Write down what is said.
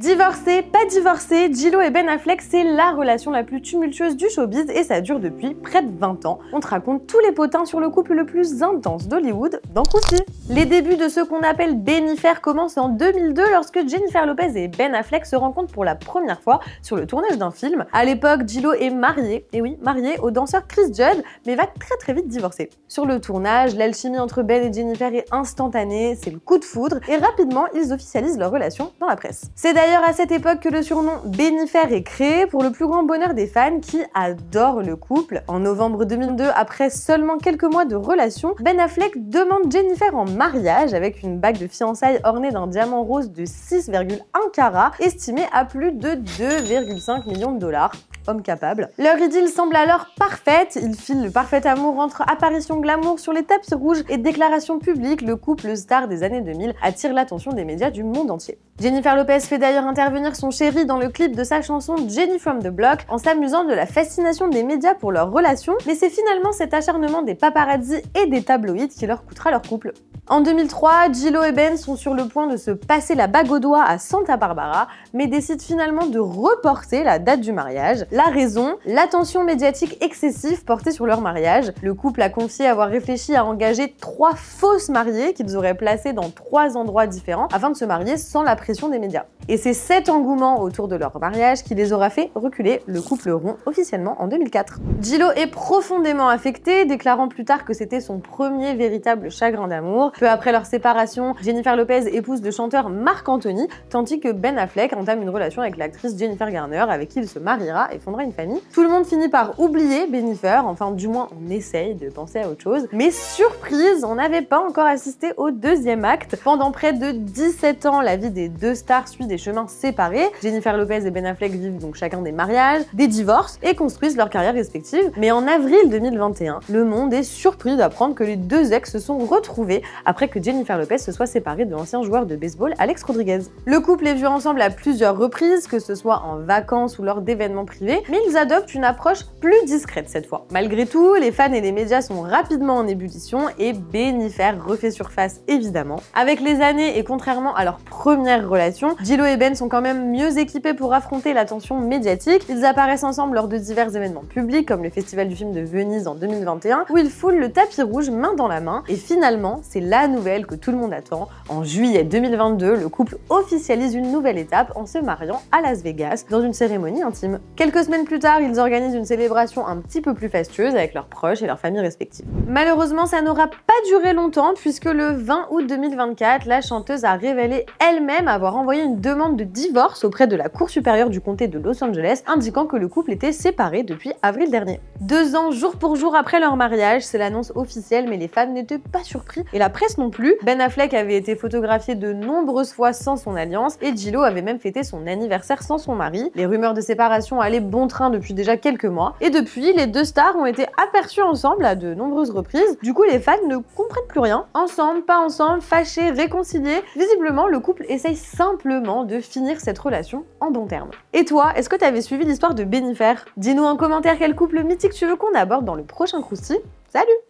Divorcé, pas divorcé, Gillo et Ben Affleck, c'est la relation la plus tumultueuse du showbiz et ça dure depuis près de 20 ans. On te raconte tous les potins sur le couple le plus intense d'Hollywood dans Crousty. Les débuts de ce qu'on appelle Benifer commencent en 2002 lorsque Jennifer Lopez et Ben Affleck se rencontrent pour la première fois sur le tournage d'un film. À l'époque, Gillo est marié, et oui, marié au danseur Chris Judd, mais va très très vite divorcer. Sur le tournage, l'alchimie entre Ben et Jennifer est instantanée, c'est le coup de foudre, et rapidement, ils officialisent leur relation dans la presse. C'est à cette époque que le surnom Benifer est créé pour le plus grand bonheur des fans qui adorent le couple. En novembre 2002, après seulement quelques mois de relation, Ben Affleck demande Jennifer en mariage avec une bague de fiançailles ornée d'un diamant rose de 6,1 carats, estimé à plus de 2,5 millions de dollars capable. Leur idylle semble alors parfaite, ils filent le parfait amour entre apparition glamour sur les tapis rouges et déclarations publiques, le couple star des années 2000 attire l'attention des médias du monde entier. Jennifer Lopez fait d'ailleurs intervenir son chéri dans le clip de sa chanson Jenny from the Block en s'amusant de la fascination des médias pour leur relation, mais c'est finalement cet acharnement des paparazzi et des tabloïds qui leur coûtera leur couple. En 2003, Gillo et Ben sont sur le point de se passer la bague au doigt à Santa Barbara, mais décident finalement de reporter la date du mariage. La raison, l'attention médiatique excessive portée sur leur mariage. Le couple a confié avoir réfléchi à engager trois fausses mariées qu'ils auraient placées dans trois endroits différents afin de se marier sans la pression des médias. Et c'est cet engouement autour de leur mariage qui les aura fait reculer. Le couple rompt officiellement en 2004. Gillo est profondément affecté, déclarant plus tard que c'était son premier véritable chagrin d'amour. Peu après leur séparation, Jennifer Lopez épouse le chanteur Marc Anthony, tandis que Ben Affleck entame une relation avec l'actrice Jennifer Garner, avec qui il se mariera et fondera une famille. Tout le monde finit par oublier Benifer, enfin du moins on essaye de penser à autre chose. Mais surprise, on n'avait pas encore assisté au deuxième acte. Pendant près de 17 ans, la vie des deux stars suit des chemins séparés. Jennifer Lopez et Ben Affleck vivent donc chacun des mariages, des divorces et construisent leur carrière respective. Mais en avril 2021, le monde est surpris d'apprendre que les deux ex se sont retrouvés après que Jennifer Lopez se soit séparée de l'ancien joueur de baseball Alex Rodriguez. Le couple est vu ensemble à plusieurs reprises, que ce soit en vacances ou lors d'événements privés, mais ils adoptent une approche plus discrète cette fois. Malgré tout, les fans et les médias sont rapidement en ébullition et Benifer refait surface évidemment. Avec les années et contrairement à leur première relation, Gillo Ben sont quand même mieux équipés pour affronter l'attention médiatique. Ils apparaissent ensemble lors de divers événements publics comme le Festival du film de Venise en 2021 où ils foulent le tapis rouge main dans la main et finalement c'est la nouvelle que tout le monde attend. En juillet 2022, le couple officialise une nouvelle étape en se mariant à Las Vegas dans une cérémonie intime. Quelques semaines plus tard, ils organisent une célébration un petit peu plus fastueuse avec leurs proches et leurs familles respectives. Malheureusement, ça n'aura pas duré longtemps puisque le 20 août 2024, la chanteuse a révélé elle-même avoir envoyé une demande de divorce auprès de la Cour supérieure du comté de Los Angeles, indiquant que le couple était séparé depuis avril dernier. Deux ans jour pour jour après leur mariage, c'est l'annonce officielle, mais les fans n'étaient pas surpris et la presse non plus. Ben Affleck avait été photographié de nombreuses fois sans son alliance et Gillo avait même fêté son anniversaire sans son mari. Les rumeurs de séparation allaient bon train depuis déjà quelques mois et depuis, les deux stars ont été aperçues ensemble à de nombreuses reprises. Du coup, les fans ne comprennent plus rien. Ensemble, pas ensemble, fâchés, réconciliés. Visiblement, le couple essaye simplement de finir cette relation en bon terme. Et toi, est-ce que tu avais suivi l'histoire de Benifer? Dis-nous en commentaire quel couple mythique tu veux qu'on aborde dans le prochain Krusty. Salut